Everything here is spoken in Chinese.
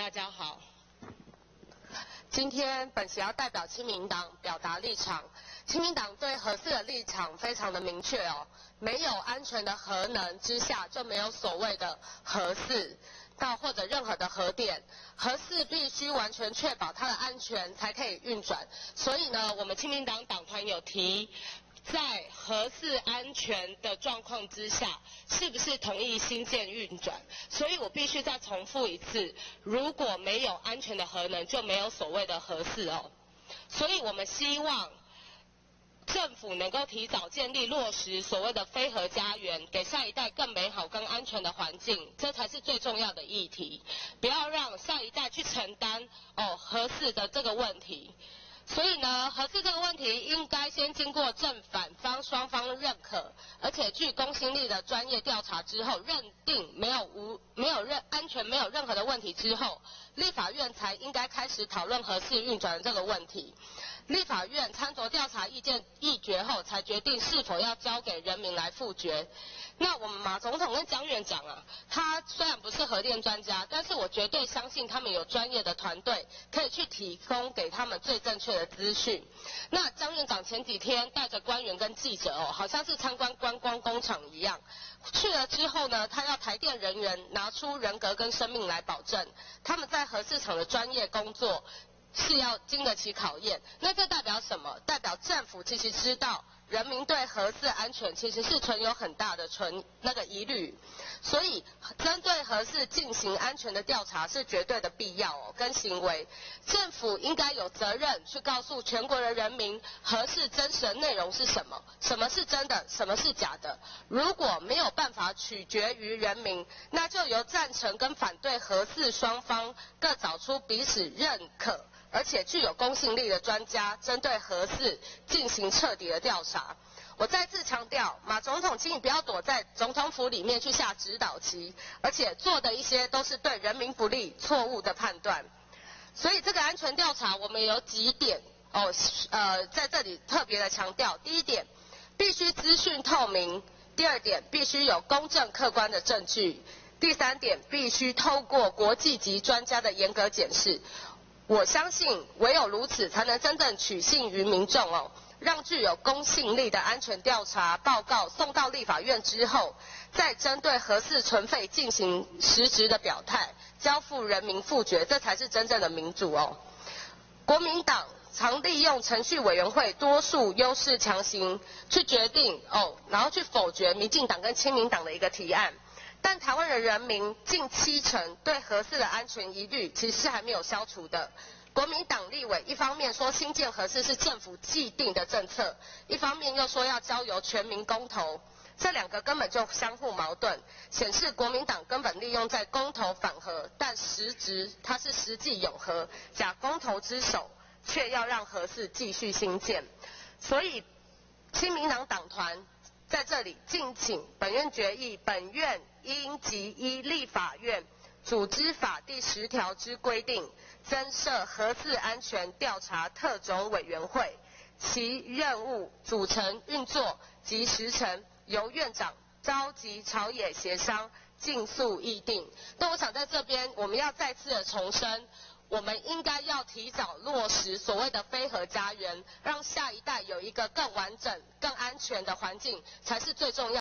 大家好。今天本席要代表亲民党表达立场。亲民党对核四的立场非常的明确哦，没有安全的核能之下，就没有所谓的核四，到或者任何的核电。核四必须完全确保它的安全才可以运转。所以呢，我们亲民党党团有提。在核四安全的状况之下，是不是同意新建运转？所以我必须再重复一次，如果没有安全的核能，就没有所谓的核四哦。所以我们希望政府能够提早建立落实所谓的非核家园，给下一代更美好、更安全的环境，这才是最重要的议题。不要让下一代去承担哦核四的这个问题。所以呢，核四这个问题应该先经过正反双方认可，而且据公信力的专业调查之后，认定没有无没有任安全没有任何的问题之后，立法院才应该开始讨论核四运转的这个问题。立法院参酌调查意见议决后，才决定是否要交给人民来复决。那我们马总统跟江院长啊，他虽然不是核电专家，但是我绝对相信他们有专业的团队，可以去提供给他们最正确的资讯。那江院长前几天带着官员跟记记者哦，好像是参观观光工厂一样，去了之后呢，他要台电人员拿出人格跟生命来保证他们在核市场的专业工作是要经得起考验。那这代表什么？代表政府其实知道。人民对核四安全其实是存有很大的存那个疑虑，所以针对核四进行安全的调查是绝对的必要哦，跟行为，政府应该有责任去告诉全国的人民核四真实的内容是什么，什么是真的，什么是假的。如果没有办法取决于人民，那就由赞成跟反对核四双方各找出彼此认可。而且具有公信力的专家针对核四进行彻底的调查。我再次强调，马总统，请你不要躲在总统府里面去下指导棋，而且做的一些都是对人民不利、错误的判断。所以这个安全调查，我们有几点哦，呃，在这里特别的强调。第一点，必须资讯透明；第二点，必须有公正客观的证据；第三点，必须透过国际级专家的严格检视。我相信，唯有如此，才能真正取信于民众哦，让具有公信力的安全调查报告送到立法院之后，再针对核四存废进行实质的表态，交付人民复决，这才是真正的民主哦。国民党常利用程序委员会多数优势强行去决定哦，然后去否决民进党跟亲民党的一个提案。但台湾的人民近七成对核四的安全疑虑，其实是还没有消除的。国民党立委一方面说新建核四是政府既定的政策，一方面又说要交由全民公投，这两个根本就相互矛盾，显示国民党根本利用在公投反核，但实质它是实际永和，假公投之手，却要让核四继续兴建。所以，亲民党党团。在这里，敬请本院决议，本院应即依立法院组织法第十条之规定，增设核四安全调查特种委员会，其任务、组成、运作及时程由院长召集朝野协商，尽速议定。那我想在这边，我们要再次的重申。我们应该要提早落实所谓的非核家园，让下一代有一个更完整、更安全的环境，才是最重要。